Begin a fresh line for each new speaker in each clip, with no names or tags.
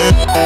Yeah.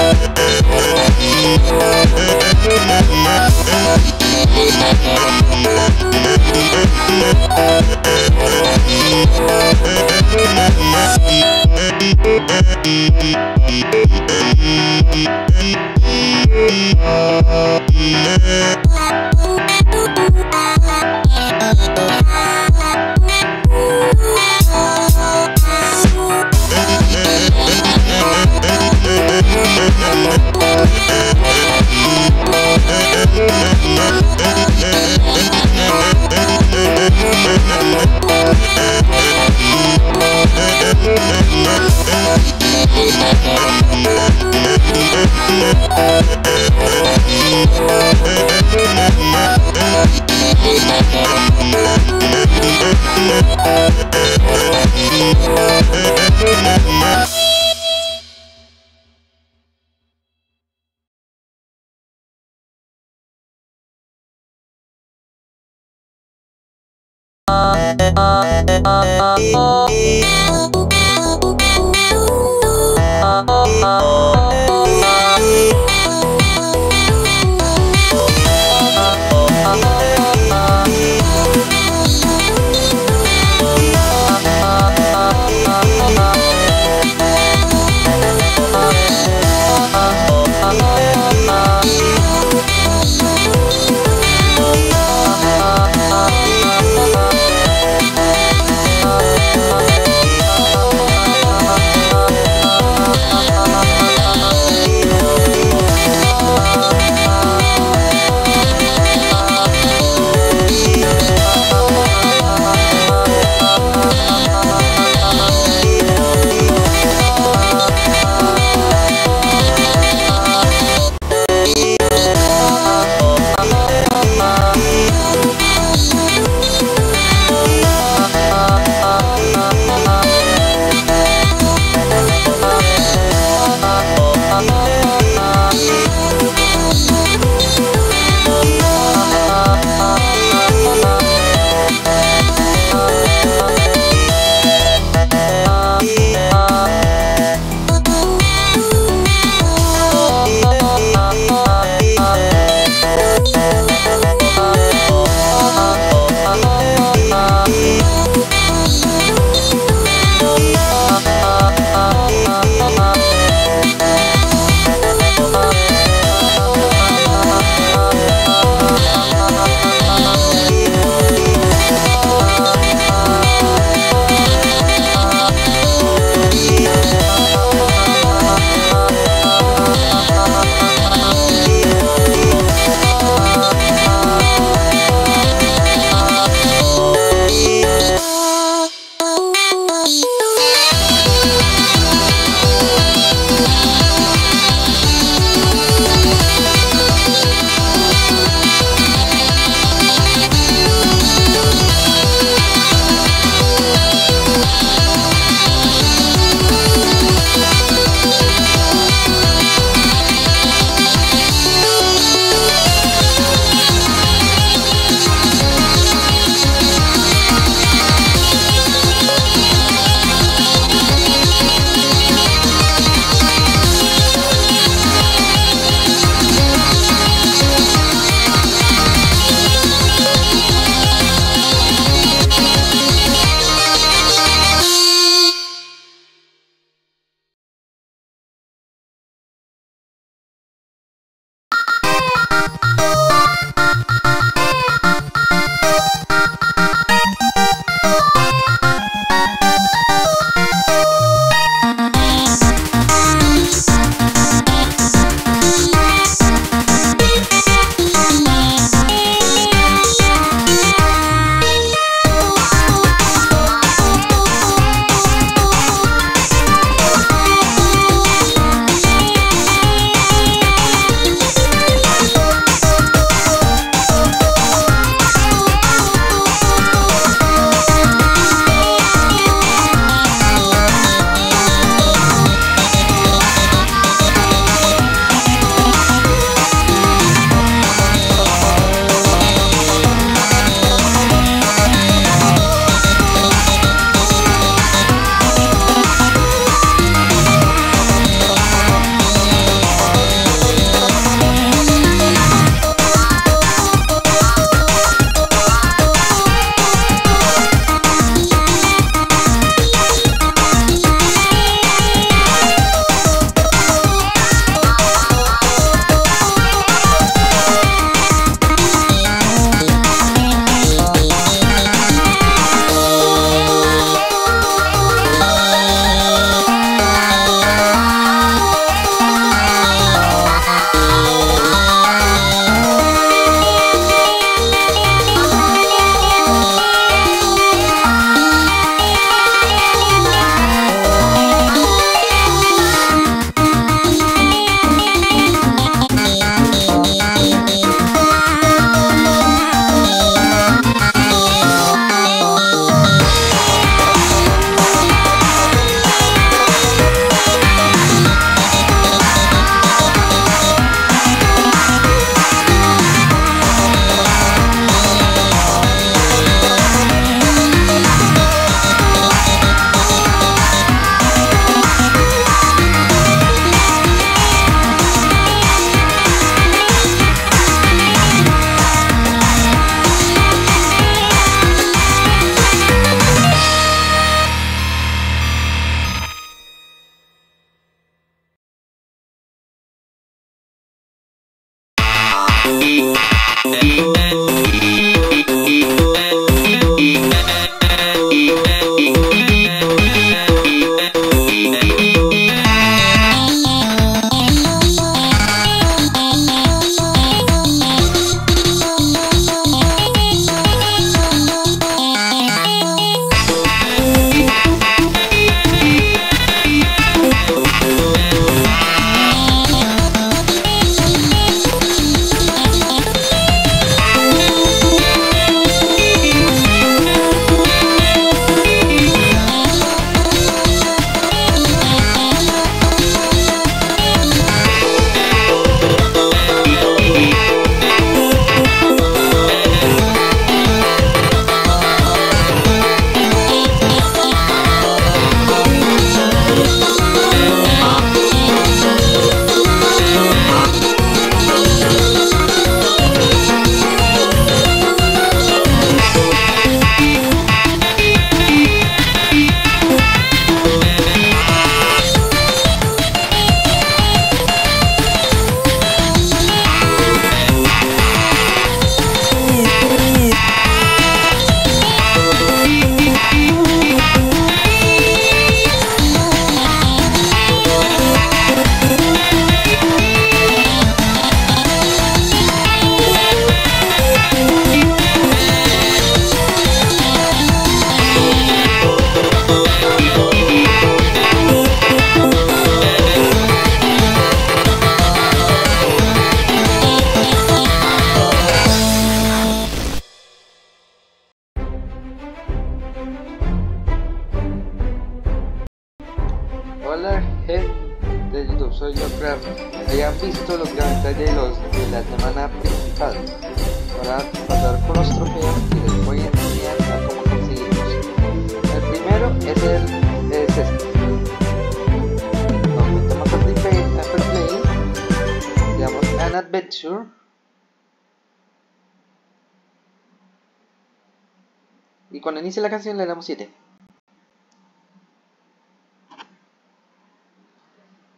Inicie la canción le damos 7.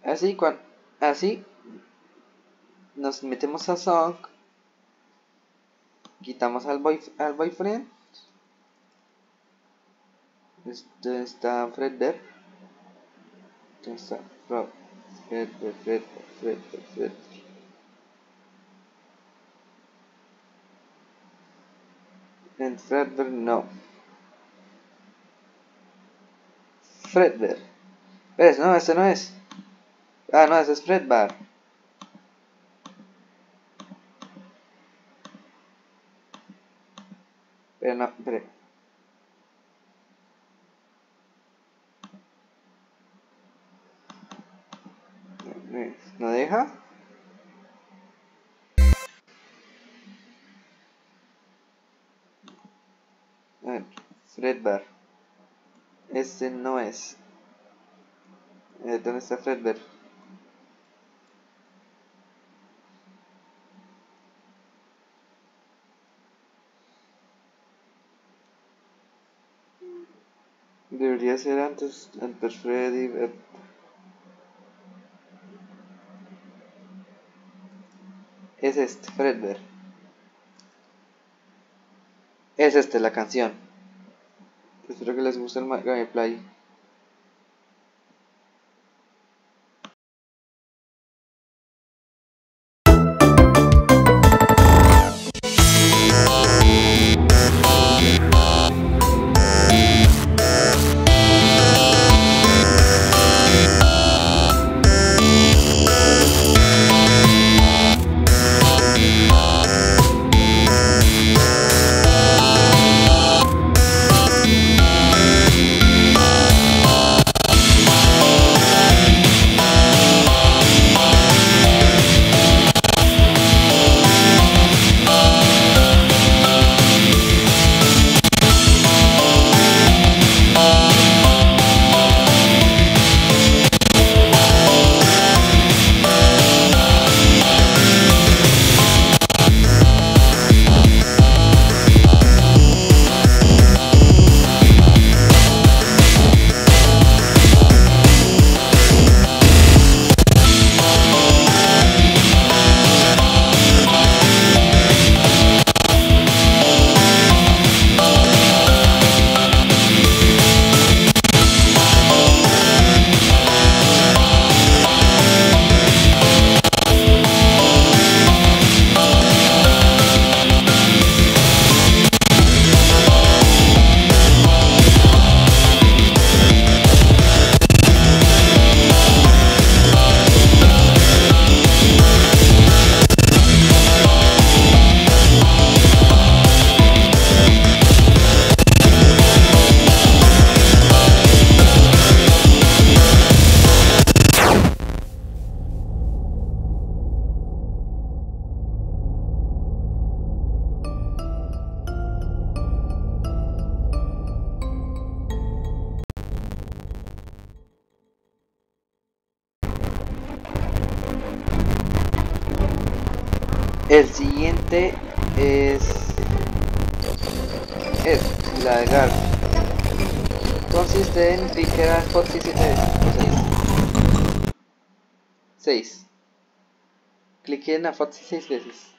Así, así nos metemos a Song, quitamos al, boy, al boyfriend, este está Fredbear, este está Fred, Fred, Fred, Fred, Fred, Fred, Fred. En Fredbear no. Fredbear. ¿Ves? No, este no es. Ah, no, ese es Fredbear. Pero no, espere. ¿No deja? A ver, Fredbear. Este no es. Eh, ¿Dónde está Fredbear? Debería ser antes, antes Freddy. eh. Es este, Fredbear. Es este, la canción. Espero que les guste el ma- gameplay. El siguiente es. Es la de Garp. Consiste en Foxy 7 veces. 6. Cliquen a Foxy 6 veces.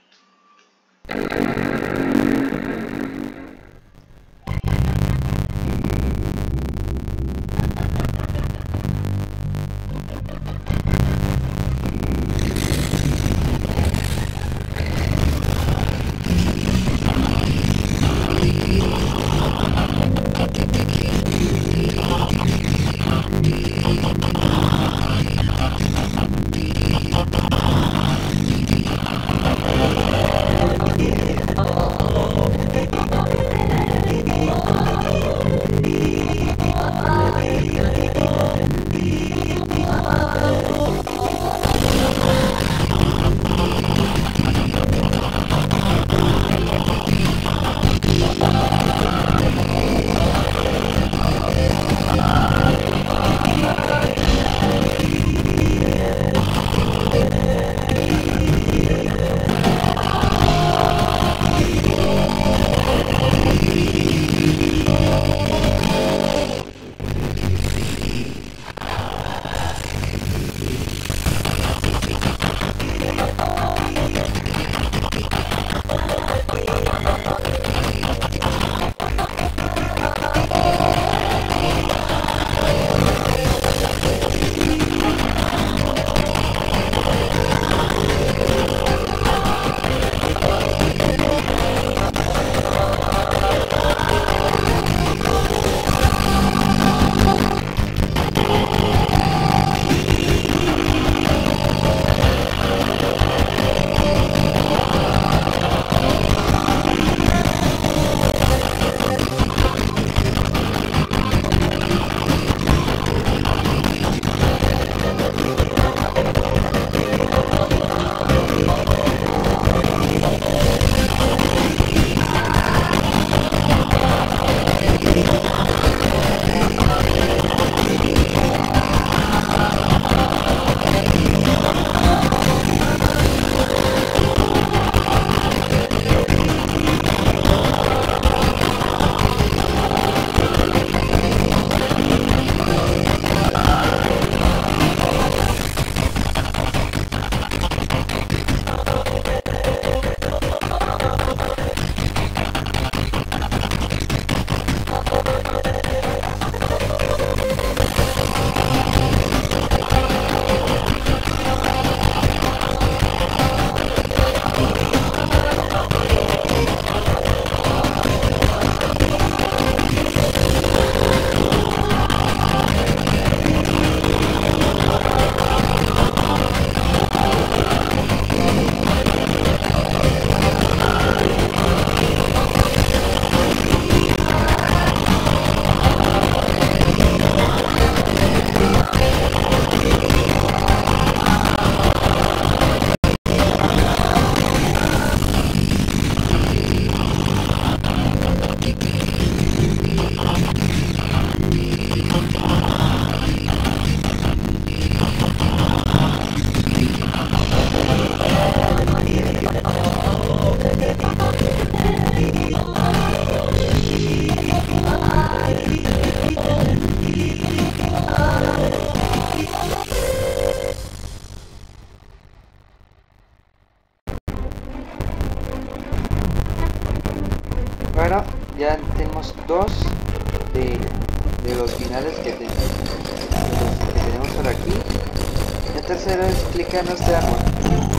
llenos de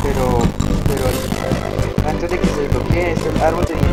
pero, pero antes de que se bloquee, este árbol tenía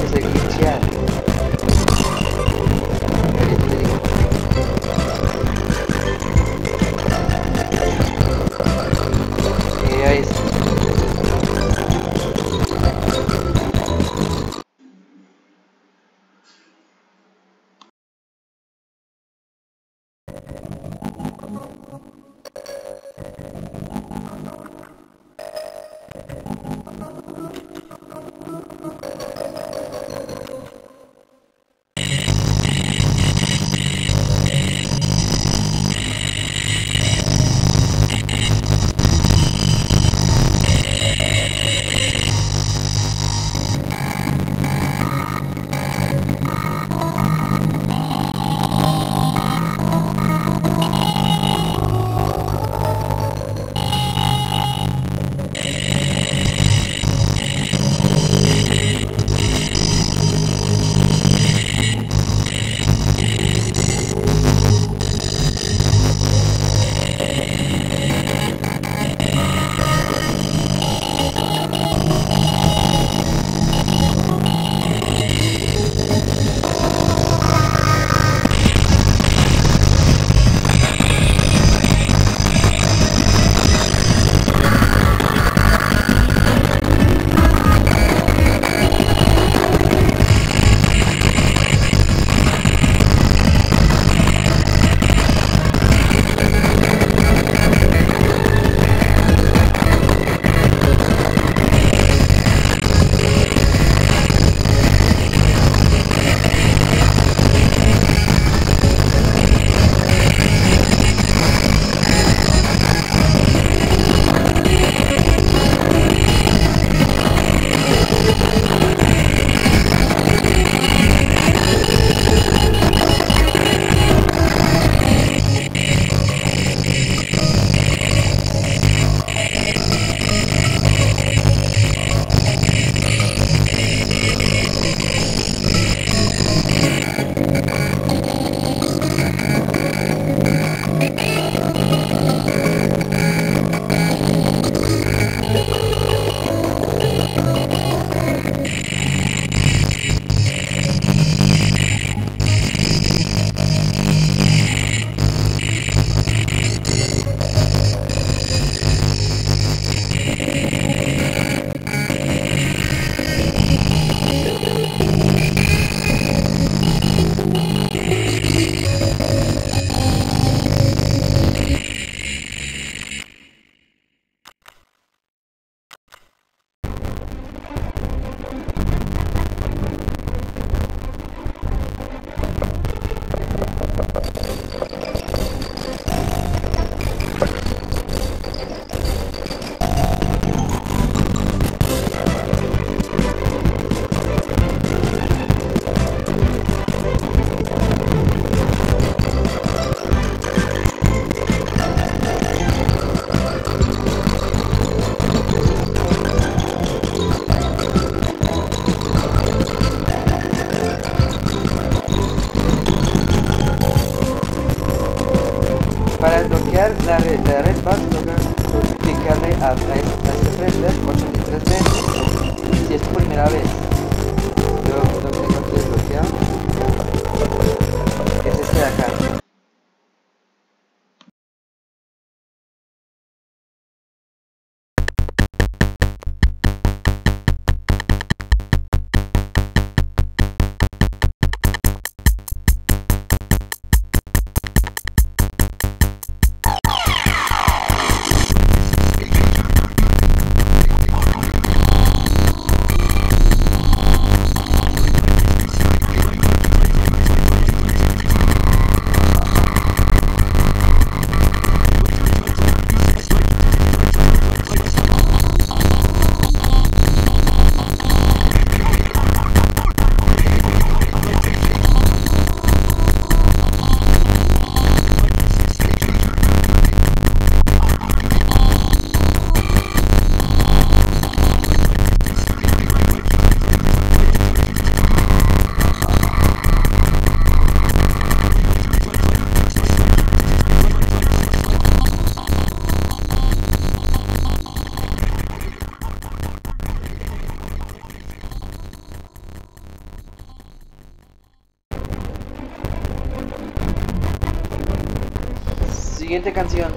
canción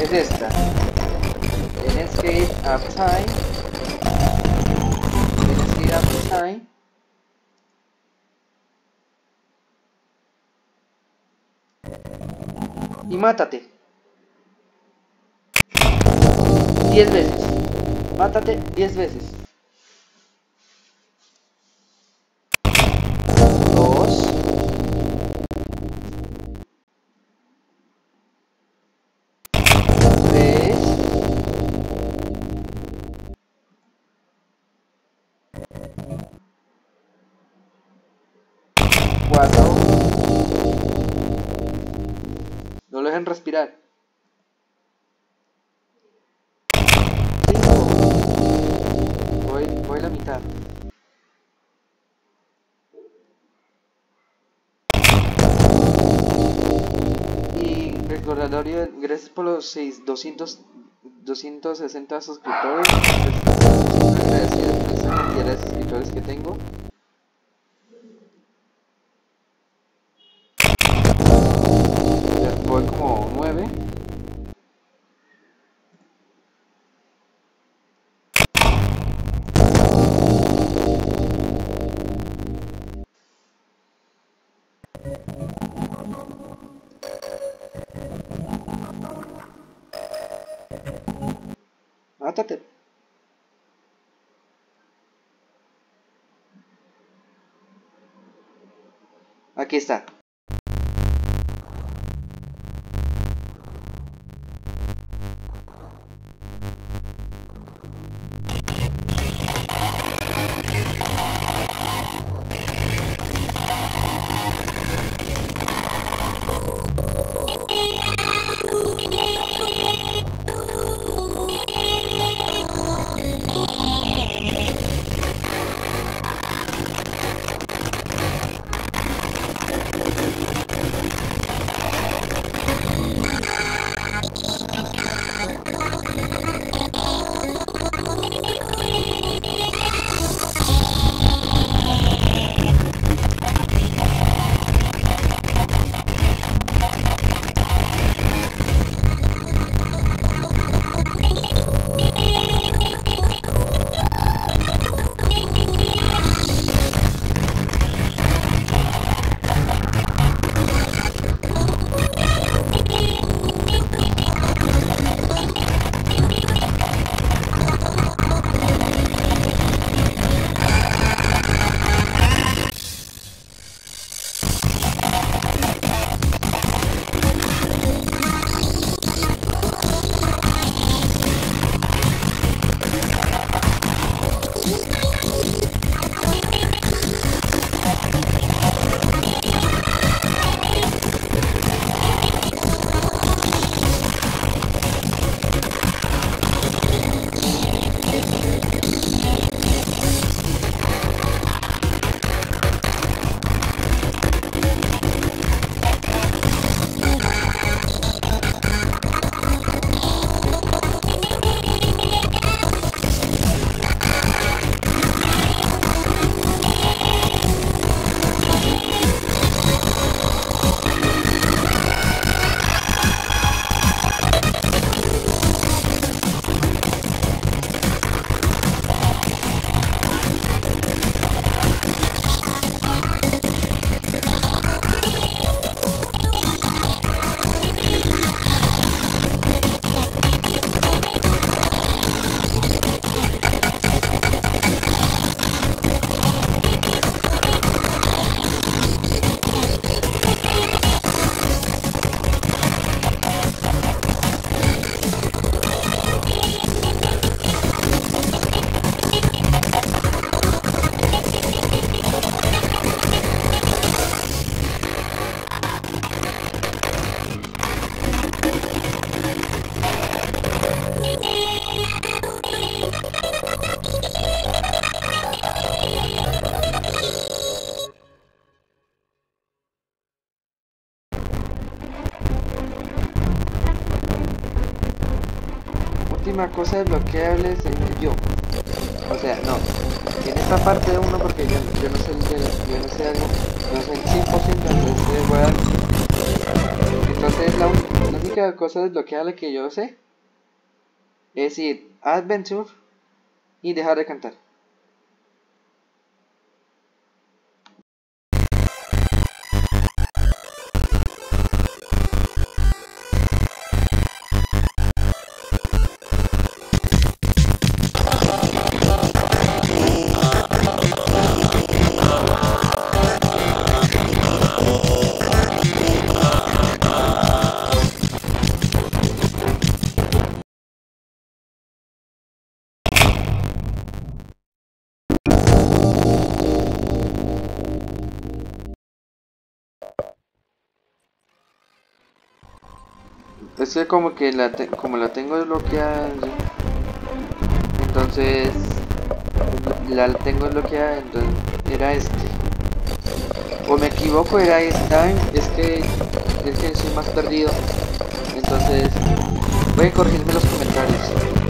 es esta. En Escape Uptime. En Escape Uptime. Y mátate. 10 veces. Mátate 10 veces. 5 Voy, voy a la mitad. Y recordatorio, gracias por los 6, 200, 260 suscriptores. Por esa cantidad de suscriptores que tengo. Mátate. Aquí está. Última cosa desbloqueable según yo. O sea, no. en esta parte de uno porque yo, yo no sé el yo no sé algo, no sé el 100% entonces voy a entonces la, la única cosa desbloqueable que yo sé es ir a Adventure y dejar de cantar. Es como que la, como la tengo desbloqueada, entonces la tengo desbloqueada, entonces era este. O me equivoco, era esta, es que es que soy más perdido. Entonces, voy a corregirme los comentarios.